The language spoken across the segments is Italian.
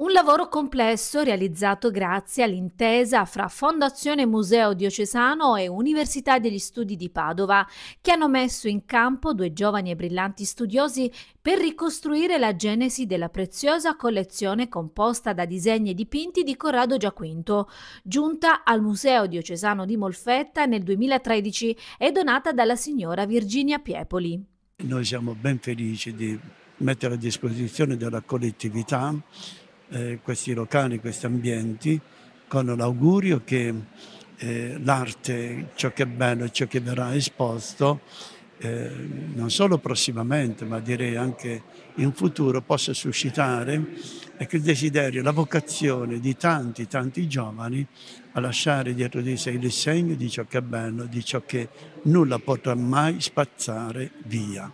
Un lavoro complesso realizzato grazie all'intesa fra Fondazione Museo Diocesano e Università degli Studi di Padova, che hanno messo in campo due giovani e brillanti studiosi per ricostruire la genesi della preziosa collezione composta da disegni e dipinti di Corrado Giaquinto, giunta al Museo Diocesano di Molfetta nel 2013 e donata dalla signora Virginia Piepoli. Noi siamo ben felici di mettere a disposizione della collettività eh, questi locali, questi ambienti, con l'augurio che eh, l'arte, ciò che è bello ciò che verrà esposto, eh, non solo prossimamente, ma direi anche in futuro, possa suscitare ecco, il desiderio, la vocazione di tanti, tanti giovani a lasciare dietro di sé il segno di ciò che è bello, di ciò che nulla potrà mai spazzare via.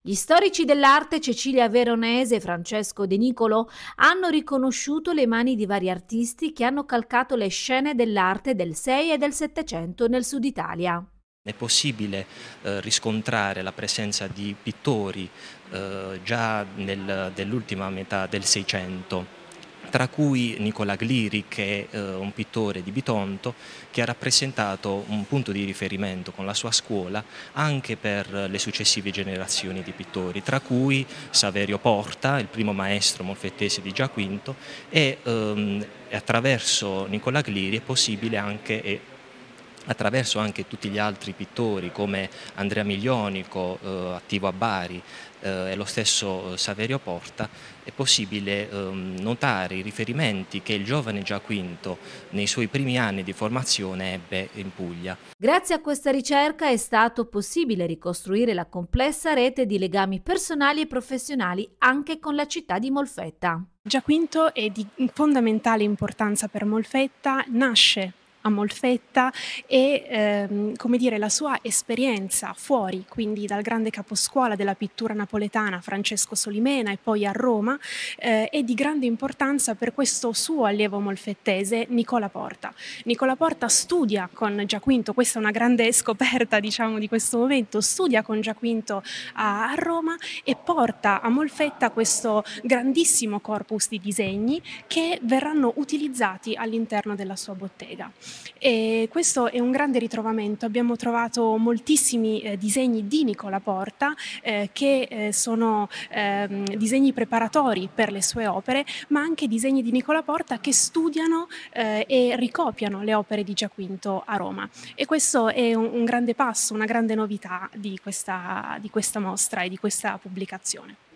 Gli storici dell'arte Cecilia Veronese e Francesco De Nicolo hanno riconosciuto le mani di vari artisti che hanno calcato le scene dell'arte del 6 e del 700 nel sud Italia. È possibile eh, riscontrare la presenza di pittori eh, già nell'ultima metà del 600 tra cui Nicola Gliri che è eh, un pittore di Bitonto che ha rappresentato un punto di riferimento con la sua scuola anche per le successive generazioni di pittori, tra cui Saverio Porta, il primo maestro molfettese di Giaquinto e ehm, attraverso Nicola Gliri è possibile anche e attraverso anche tutti gli altri pittori come Andrea Miglionico, eh, attivo a Bari, eh, e lo stesso eh, Saverio Porta, è possibile ehm, notare i riferimenti che il giovane Giaquinto nei suoi primi anni di formazione ebbe in Puglia. Grazie a questa ricerca è stato possibile ricostruire la complessa rete di legami personali e professionali anche con la città di Molfetta. Giaquinto è di fondamentale importanza per Molfetta, nasce a Molfetta e ehm, come dire, la sua esperienza fuori, quindi dal grande caposcuola della pittura napoletana Francesco Solimena e poi a Roma, eh, è di grande importanza per questo suo allievo molfettese Nicola Porta. Nicola Porta studia con Giaquinto, questa è una grande scoperta diciamo di questo momento, studia con Giaquinto a, a Roma e porta a Molfetta questo grandissimo corpus di disegni che verranno utilizzati all'interno della sua bottega. E questo è un grande ritrovamento. Abbiamo trovato moltissimi eh, disegni di Nicola Porta eh, che eh, sono ehm, disegni preparatori per le sue opere, ma anche disegni di Nicola Porta che studiano eh, e ricopiano le opere di Giaquinto a Roma. E questo è un, un grande passo, una grande novità di questa, di questa mostra e di questa pubblicazione.